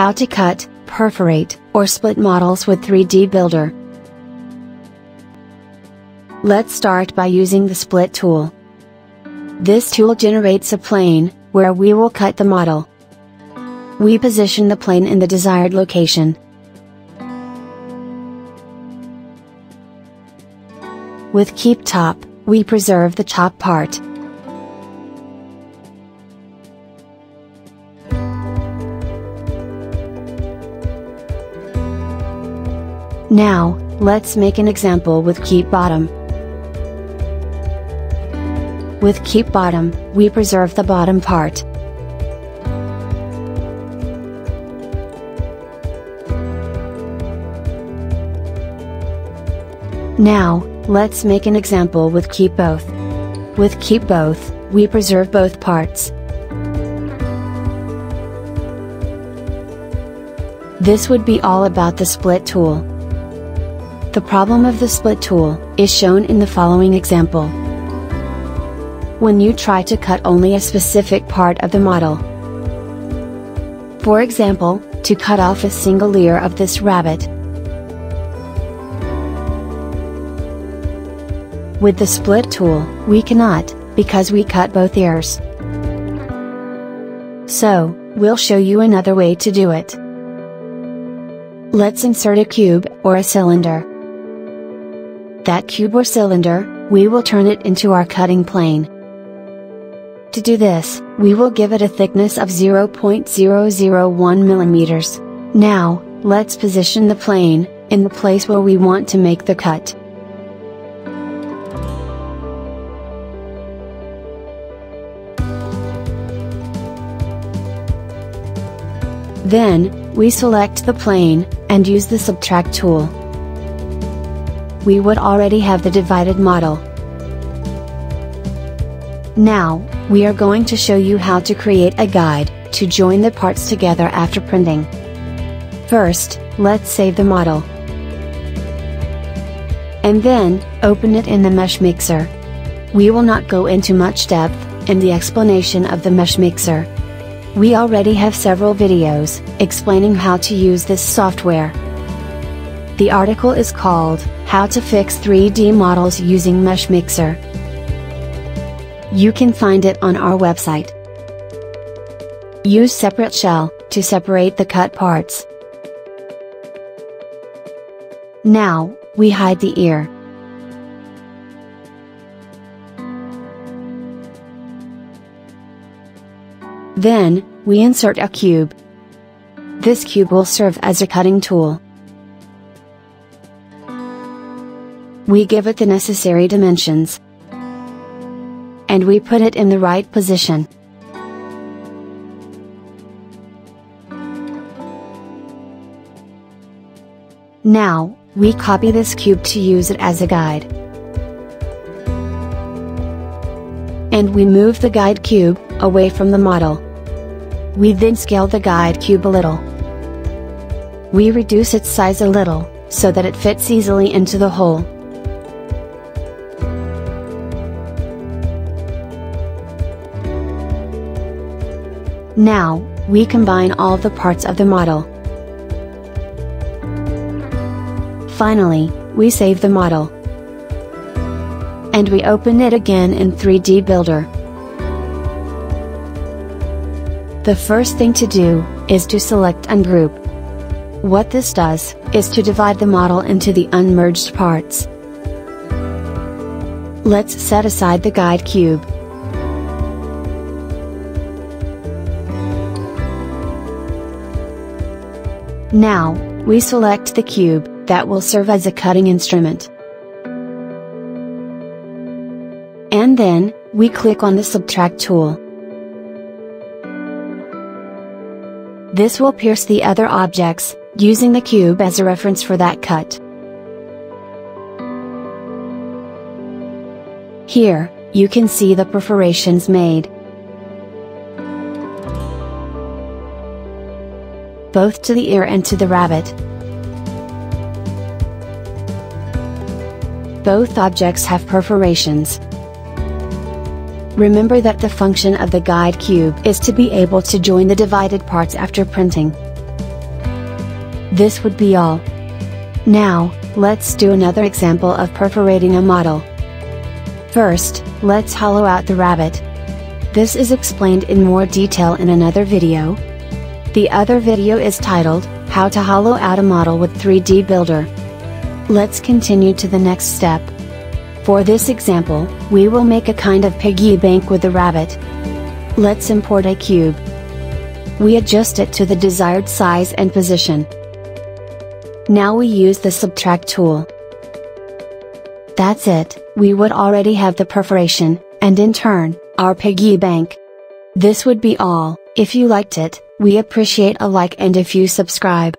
How to cut, perforate, or split models with 3D Builder. Let's start by using the split tool. This tool generates a plane, where we will cut the model. We position the plane in the desired location. With Keep Top, we preserve the top part. Now, let's make an example with Keep Bottom. With Keep Bottom, we preserve the bottom part. Now, let's make an example with Keep Both. With Keep Both, we preserve both parts. This would be all about the split tool. The problem of the split tool, is shown in the following example. When you try to cut only a specific part of the model. For example, to cut off a single ear of this rabbit. With the split tool, we cannot, because we cut both ears. So, we'll show you another way to do it. Let's insert a cube, or a cylinder. That cube or cylinder, we will turn it into our cutting plane. To do this, we will give it a thickness of 0.001 millimeters. Now, let's position the plane, in the place where we want to make the cut. Then, we select the plane, and use the subtract tool we would already have the divided model. Now, we are going to show you how to create a guide, to join the parts together after printing. First, let's save the model. And then, open it in the Mesh Mixer. We will not go into much depth, in the explanation of the Mesh Mixer. We already have several videos, explaining how to use this software. The article is called, How to Fix 3D Models Using Mesh Mixer. You can find it on our website. Use separate shell, to separate the cut parts. Now, we hide the ear. Then, we insert a cube. This cube will serve as a cutting tool. We give it the necessary dimensions. And we put it in the right position. Now, we copy this cube to use it as a guide. And we move the guide cube, away from the model. We then scale the guide cube a little. We reduce its size a little, so that it fits easily into the hole. Now, we combine all the parts of the model. Finally, we save the model. And we open it again in 3D Builder. The first thing to do, is to select Ungroup. What this does, is to divide the model into the unmerged parts. Let's set aside the guide cube. Now, we select the cube, that will serve as a cutting instrument. And then, we click on the subtract tool. This will pierce the other objects, using the cube as a reference for that cut. Here, you can see the perforations made. Both to the ear and to the rabbit. Both objects have perforations. Remember that the function of the guide cube is to be able to join the divided parts after printing. This would be all. Now, let's do another example of perforating a model. First, let's hollow out the rabbit. This is explained in more detail in another video. The other video is titled, How to Hollow Out a Model with 3D Builder. Let's continue to the next step. For this example, we will make a kind of piggy bank with a rabbit. Let's import a cube. We adjust it to the desired size and position. Now we use the subtract tool. That's it, we would already have the perforation, and in turn, our piggy bank. This would be all, if you liked it, we appreciate a like and if you subscribe.